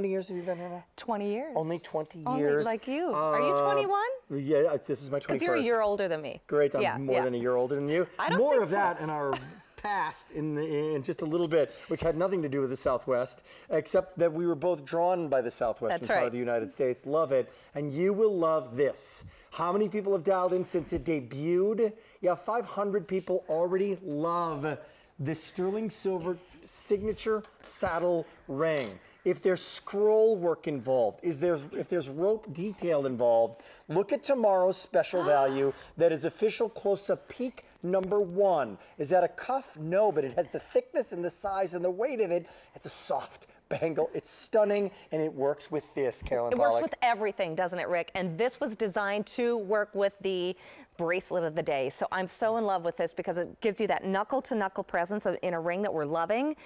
many years have you been here now? 20 years. Only 20 Only years. like you. Are you Uh, 21? Yeah, this is my 21st. Because you're a year older than me. Great, I'm Yeah, more yeah. than a year older than you. I don't more think of so. that in our past in, the, in just a little bit, which had nothing to do with the Southwest, except that we were both drawn by the Southwestern That's part of the United States. Love it. And you will love this. How many people have dialed in since it debuted? Yeah, 500 people already love the sterling silver signature saddle ring. If there's scroll work involved, is there's if there's rope detail involved, look at tomorrow's special value that is official close-up peak number one. Is that a cuff? No, but it has the thickness and the size and the weight of it. It's a soft bangle. It's stunning and it works with this, Carolyn It works with everything, doesn't it, Rick? And this was designed to work with the bracelet of the day. So I'm so in love with this because it gives you that knuckle to knuckle presence of- in a ring that we're loving.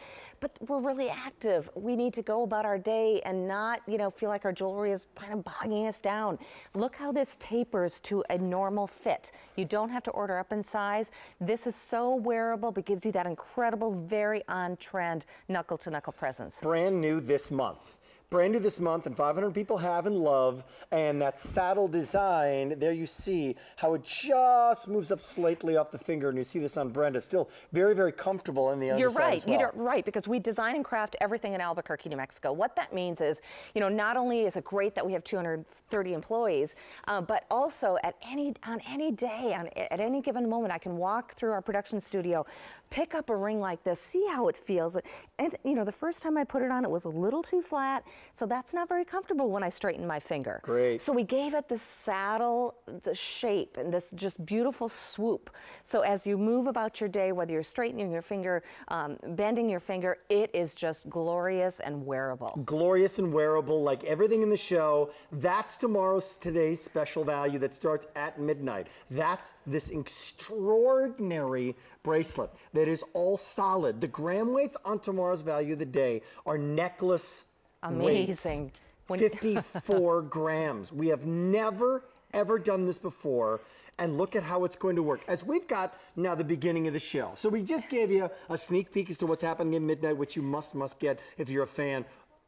But we're really active. We need to go about our day and not, you know, feel like our jewelry is kind of bogging us down. Look how this tapers to a normal fit. You don't have to order up in size. This is so wearable, but gives you that incredible, very on trend knuckle to knuckle presence. brand new this month. Brand new this month, and 500 people have and love. And that saddle design, there you see how it just moves up slightly off the finger, and you see this on Brenda. Still very, very comfortable in the You're right. well. You're right because we design and craft everything in Albuquerque, New Mexico. What that means is, you know, not only is it great that we have 230 employees, uh, but also at any on any day, on at any given moment, I can walk through our production studio, pick up a ring like this, see how it feels, and you know, the first time I put it on, it was a little too flat, so that's not very comfortable when I straighten my finger. Great. So we gave it the saddle, the shape, and this just beautiful swoop. So as you move about your day, whether you're straightening your finger, um, bending your finger, it is just glorious and wearable. glorious and wearable like everything in the show. That's tomorrow's today's special value that starts at midnight. That's this extraordinary bracelet that is all solid. The gram weights on tomorrow's value of the day are necklace Amazing. weights. When- 54 grams. We have never ever done this before. And look at how it's going to work. As we've got now the beginning of the show. So we just gave you a sneak peek as to what's happening at midnight, which you must, must get if you're a fan.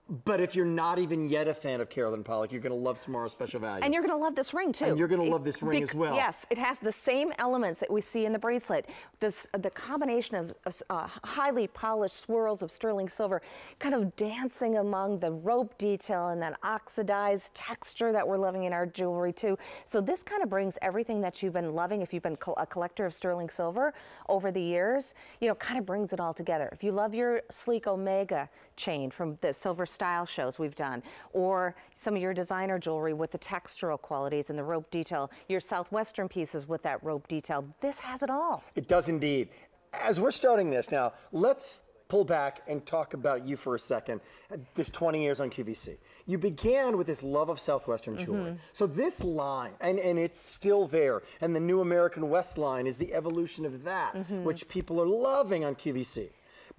But if you're not even yet a fan of Carolyn Pollack, you're going to love tomorrow's special value. And you're going to love this ring too. And you're gonna It- love this ring as well. Yes, it has the same elements that we see in the bracelet. This, the combination of of, uh, highly polished swirls of sterling silver, kind of dancing among the rope detail and that oxidized texture that we're loving in our jewelry too. So this kind of brings everything that you've been loving, if you've been a collector of sterling silver over the years, you know, kind of brings it all together. If you love your sleek Omega chain from the silver style shows we've done, or some of your designer jewelry with the textural qualities and the rope detail, your Southwestern pieces with that rope detail, this has it all. It does indeed. As we're starting this now, let's pull back and talk about you for a second. This 20 years on QVC. You began with this love of Southwestern mm-hmm. jewelry. So this line, and, and it's still there, and the new American West line is the evolution of that, mm-hmm. which people are loving on QVC.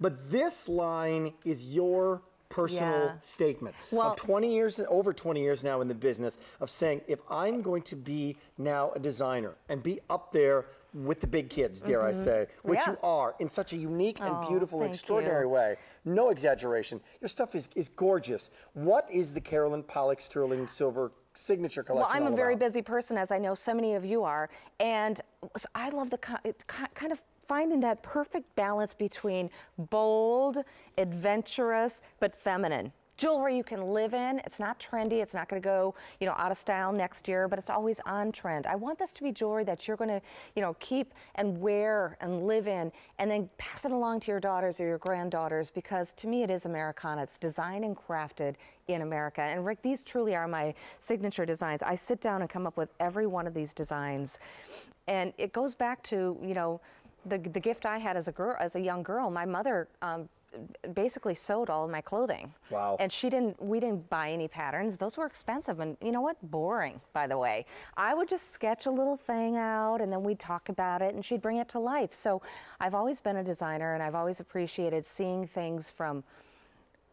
But this line is your personal Yeah. statement Well- of 20 years, over 20 years now in the business of saying, if I'm going to be now a designer and be up there with the big kids, dare I say, which Mm-hmm. Yeah. you are in such a unique and Oh, beautiful, thank extraordinary you. way, no exaggeration. Your stuff is, is gorgeous. What is the Carolyn Pollack Sterling Silver signature collection? Well, I'm a very about? busy person, as I know so many of you are, and I love the ki- it ki- kind of finding that perfect balance between bold, adventurous, but feminine. Jewelry you can live in. It's not trendy. It's not going to go, you know, out of style next year, but it's always on trend. I want this to be jewelry that you're going to, you know, keep and wear and live in, and then pass it along to your daughters or your granddaughters because to me it is Americana. It's designed and crafted in America. And Rick, these truly are my signature designs. I sit down and come up with every one of these designs. And it goes back to, you know, the, the gift I had as a girl, as a young girl. My mother um, basically sewed all of my clothing. Wow. And she didn't, we didn't buy any patterns. Those were expensive and you know what? Boring, by the way. I would just sketch a little thing out and then we'd talk about it and she'd bring it to life. So I've always been a designer and I've always appreciated seeing things from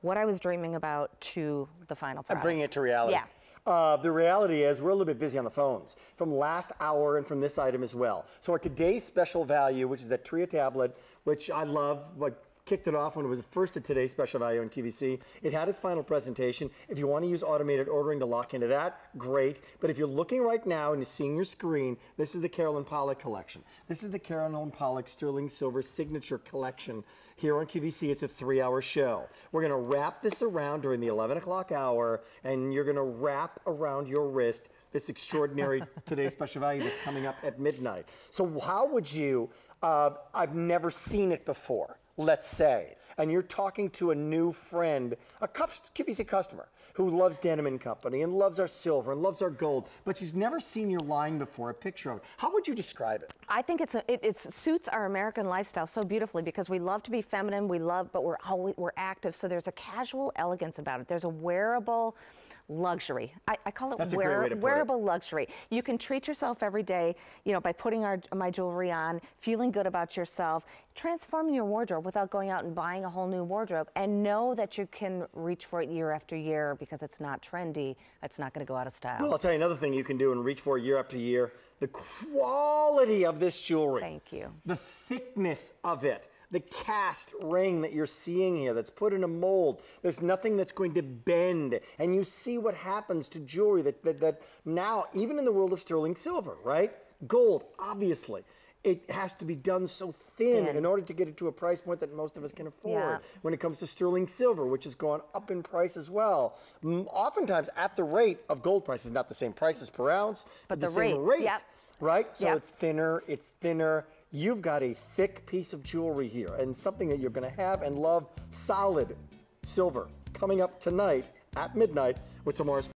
what I was dreaming about to the final product. And bringing it to reality. Yeah. Uh, the reality is we're a little bit busy on the phones from last hour and from this item as well. So our today's special value, which is that Tria tablet, which I love, what kicked it off when it was first at today's special value on QVC. It had its final presentation. If you want to use automated ordering to lock into that, great. But if you're looking right now and you're seeing your screen, this is the Carolyn Pollack collection. This is the Carolyn Pollack Sterling Silver Signature Collection. Here on QVC, it's a three hour show. We're going to wrap this around during the 11 o'clock hour, and you're going to wrap around your wrist this extraordinary today's special value that's coming up at midnight. So, how would you? Uh, I've never seen it before. Let's say, and you're talking to a new friend, a QVC customer who loves Denim and Company and loves our silver and loves our gold, but she's never seen your line before, a picture of it. How would you describe it? I think it's a, it, it suits our American lifestyle so beautifully because we love to be feminine, we love, but we're always we're active. So there's a casual elegance about it. There's a wearable luxury. I, I call it wear, wearable it. luxury. You can treat yourself every day, you know, by putting our, my jewelry on, feeling good about yourself, transforming your wardrobe without going out and buying a whole new wardrobe, and know that you can reach for it year after year because it's not trendy. It's not going to go out of style. Well, I'll tell you another thing you can do and reach for year after year. The quality of this jewelry. Thank you. The thickness of it the cast ring that you're seeing here that's put in a mold. There's nothing that's going to bend. And you see what happens to jewelry that, that, that now, even in the world of sterling silver, right? Gold, obviously. It has to be done so thin, thin, in order to get it to a price point that most of us can afford. Yeah. When it comes to sterling silver, which has gone up in price as well, oftentimes at the rate of gold prices, not the same prices per ounce, but the, the same rate, rate yep. right? So yep. it's thinner, it's thinner, you've got a thick piece of jewelry here and something that you're going to have and love solid silver coming up tonight at midnight with tomorrow's